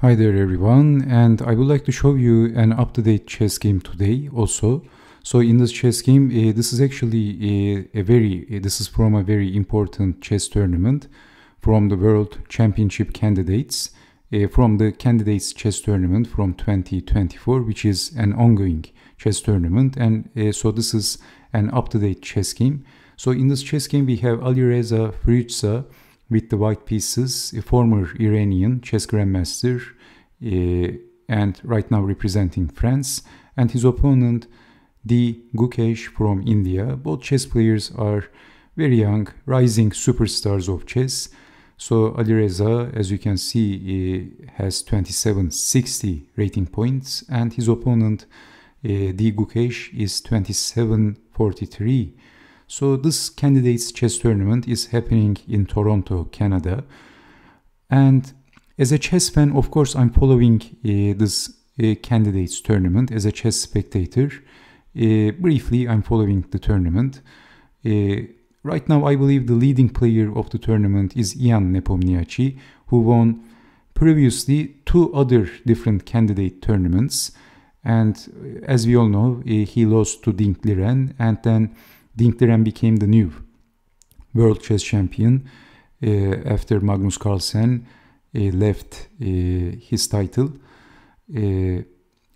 Hi there everyone and I would like to show you an up-to-date chess game today also. So in this chess game uh, this is actually a, a very uh, this is from a very important chess tournament from the World Championship candidates uh, from the candidates chess tournament from 2024 which is an ongoing chess tournament and so this is an up-to-date chess game. So in this chess game we have Alireza Firouzja with the white pieces, a former Iranian chess grandmaster uh, and right now representing France, and his opponent, D. Gukesh from India. Both chess players are very young, rising superstars of chess. So Alireza, as you can see, uh, has 2760 rating points, and his opponent, uh, D. Gukesh, is 2743. So this candidates chess tournament is happening in Toronto, Canada. And as a chess fan, of course, I'm following uh, this uh, candidates tournament as a chess spectator. Uh, briefly, I'm following the tournament. Uh, right now, I believe the leading player of the tournament is Ian Nepomniachtchi, who won previously two other different candidate tournaments. And uh, as we all know, uh, he lost to Ding Liren and then Liren became the new world chess champion uh, after Magnus Carlsen uh, left uh, his title.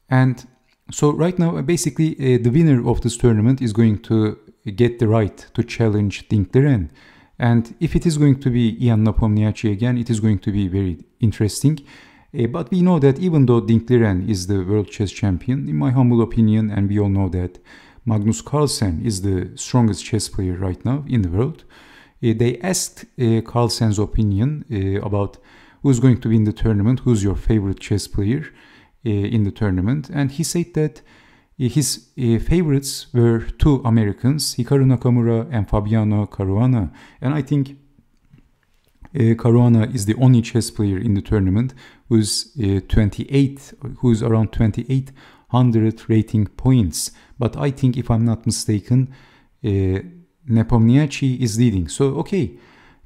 And so right now, basically, the winner of this tournament is going to get the right to challenge Liren. And if it is going to be Ian Nepomniachtchi again, it is going to be very interesting. Uh, but we know that even though Liren is the world chess champion, in my humble opinion, and we all know that Magnus Carlsen is the strongest chess player right now in the world. Uh, they asked uh, Carlsen's opinion uh, about who's going to win the tournament, who's your favorite chess player uh, in the tournament, and he said that uh, his uh, favorites were two Americans, Hikaru Nakamura and Fabiano Caruana, and I think Caruana is the only chess player in the tournament who's 28, who's around 2800 rating points but I think if I'm not mistaken, uh, Nepomniachtchi is leading. So okay,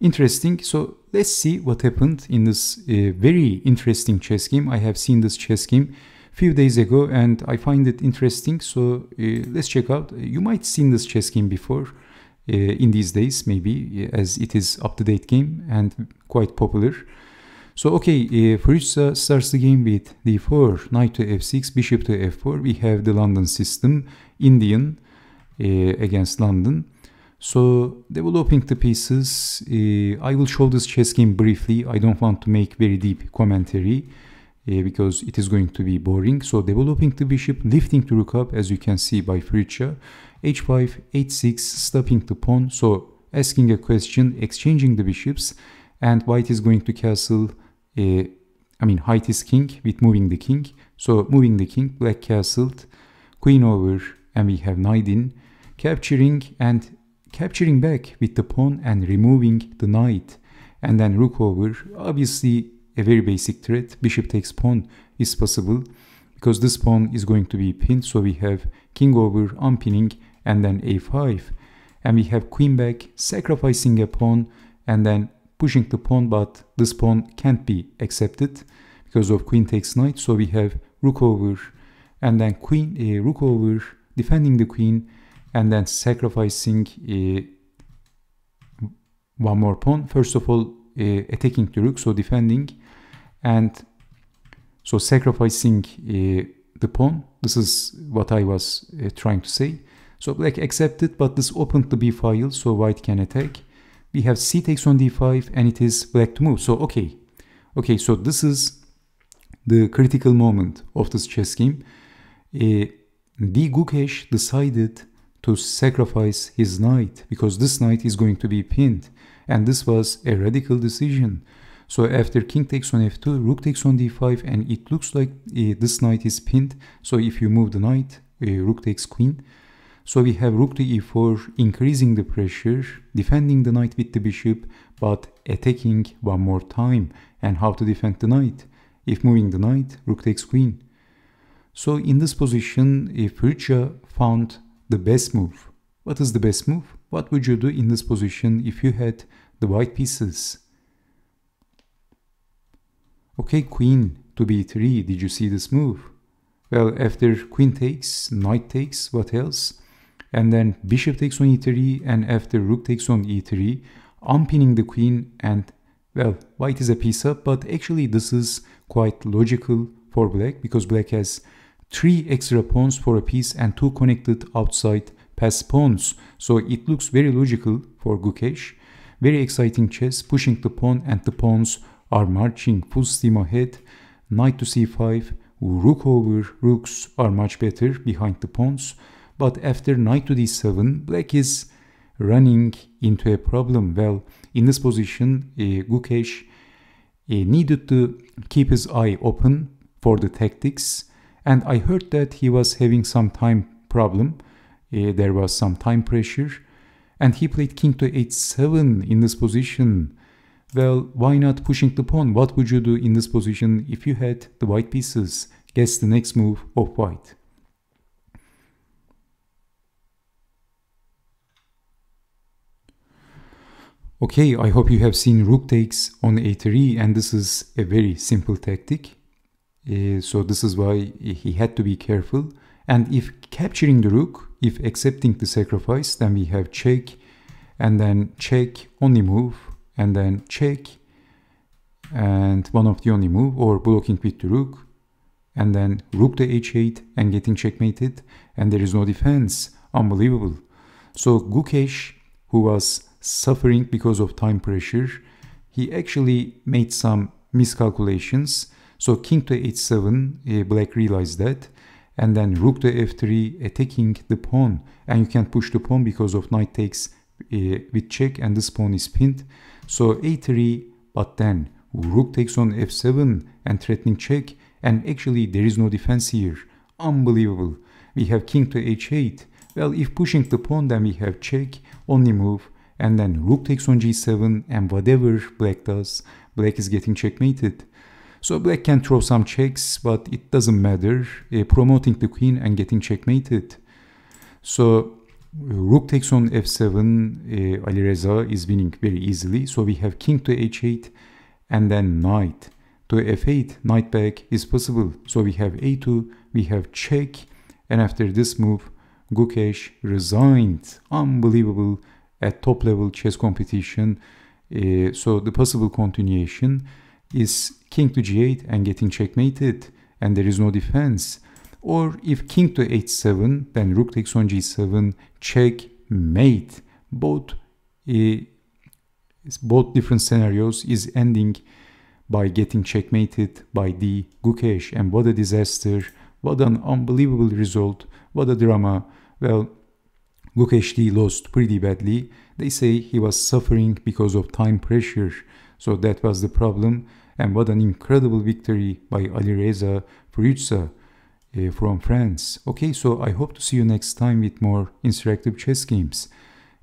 interesting. So let's see what happened in this uh, very interesting chess game. I have seen this chess game few days ago and I find it interesting. So uh, let's check out. You might seen this chess game before uh, in these days, maybe as it is up-to-date game and quite popular. So okay, uh, starts the game with d4, knight to f6, bishop to f4. We have the London system, Indian uh, against London. So developing the pieces, uh, I will show this chess game briefly. I don't want to make very deep commentary uh, because it is going to be boring. So developing the bishop, lifting the rook up as you can see by Firouzja, h5, h6, stopping the pawn. So asking a question, exchanging the bishops and white is going to castle I mean height is king with moving the king. So moving the king, black castled, queen over, and we have knight in, capturing and capturing back with the pawn and removing the knight. And then rook over, obviously a very basic threat, bishop takes pawn is possible because this pawn is going to be pinned. So we have king over, unpinning, and then a5. And we have queen back, sacrificing a pawn, and then pushing the pawn, but this pawn can't be accepted because of queen takes knight. So we have rook over and then queen uh, rook over, defending the queen, and then sacrificing uh, one more pawn. First of all, uh, attacking the rook, so defending, and so sacrificing the pawn. This is what I was trying to say. So black accepted, but this opened the b file, so white can attack we have c takes on d5 and it is black to move. So, okay. Okay, so this is the critical moment of this chess game. Uh, D. Gukesh decided to sacrifice his knight because this knight is going to be pinned. And this was a radical decision. So after king takes on f2, rook takes on d5, and it looks like uh, this knight is pinned. So if you move the knight, uh, rook takes queen. So we have rook to e4, increasing the pressure, defending the knight with the bishop, but attacking one more time. And how to defend the knight? If moving the knight, rook takes queen. So in this position, if Firouzja found the best move, what is the best move? What would you do in this position if you had the white pieces? Okay, queen to b3. Did you see this move? Well, after queen takes, knight takes, what else? And then bishop takes on e3 and after rook takes on e3, unpinning the queen and well, white is a piece up, but actually this is quite logical for black because black has three extra pawns for a piece and two connected outside pass pawns. So it looks very logical for Gukesh. Very exciting chess, pushing the pawn and the pawns are marching full steam ahead. Knight to c5, rook over rooks are much better behind the pawns. But after knight to d7, black is running into a problem. Well, in this position, uh, Gukesh uh, needed to keep his eye open for the tactics. And I heard that he was having some time problem. Uh, there was some time pressure. And he played king to h7 in this position. Well, why not pushing the pawn? What would you do in this position if you had the white pieces? Guess the next move of white. Okay, I hope you have seen rook takes on a3 and this is a very simple tactic. Uh, so this is why he had to be careful. And if capturing the rook, if accepting the sacrifice, then we have check and then check, only move, and then check and one of the only move or blocking with the rook and then rook to h8 and getting checkmated and there is no defense. Unbelievable. So Gukesh, who was suffering because of time pressure, he actually made some miscalculations. So king to h7, uh, black realized that. And then rook to f3, attacking the pawn. And you can't push the pawn because of knight takes uh, with check and this pawn is pinned. So a3, but then rook takes on f7 and threatening check. And actually there is no defense here. Unbelievable. We have king to h8. Well, if pushing the pawn, then we have check, only move, and then rook takes on g7 and whatever black does, black is getting checkmated. So black can throw some checks, but it doesn't matter, uh, promoting the queen and getting checkmated. So rook takes on f7, uh, Alireza is winning very easily. So we have king to h8 and then knight to f8, knight back is possible. So we have a2, we have check, and after this move, Gukesh resigned. Unbelievable at top level chess competition. Uh, so the possible continuation is king to g8 and getting checkmated and there is no defense. Or if king to h7, then rook takes on g7, checkmate. Both, uh, both different scenarios is ending by getting checkmated by the Gukesh. And what a disaster, what an unbelievable result, what a drama. Well, Gukeshti lost pretty badly. They say he was suffering because of time pressure, so that was the problem. And what an incredible victory by Alireza Firouzja uh, from France. Okay, so I hope to see you next time with more interactive chess games.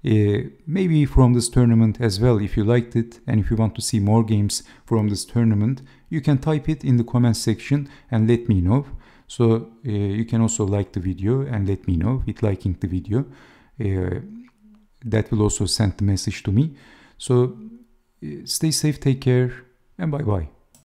Uh, maybe from this tournament as well if you liked it and if you want to see more games from this tournament you can type it in the comment section and let me know so uh, you can also like the video and let me know with liking the video that will also send the message to me. So stay safe, take care, and bye bye.